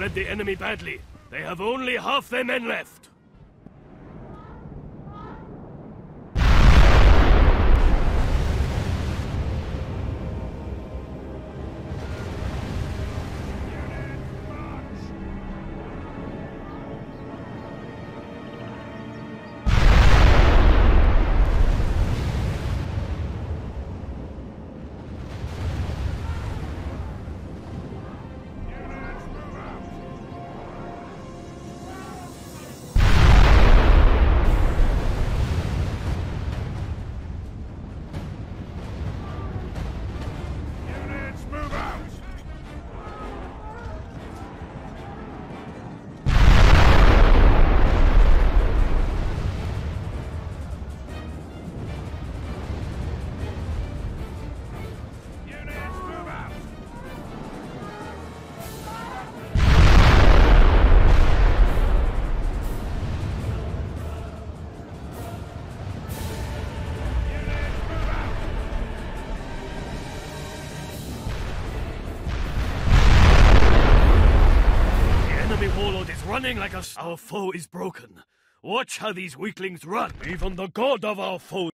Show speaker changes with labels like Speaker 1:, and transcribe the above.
Speaker 1: bled the enemy badly. They have only half their men left. Warlord is running like a... Our foe is broken. Watch how these weaklings run. Even the god of our foe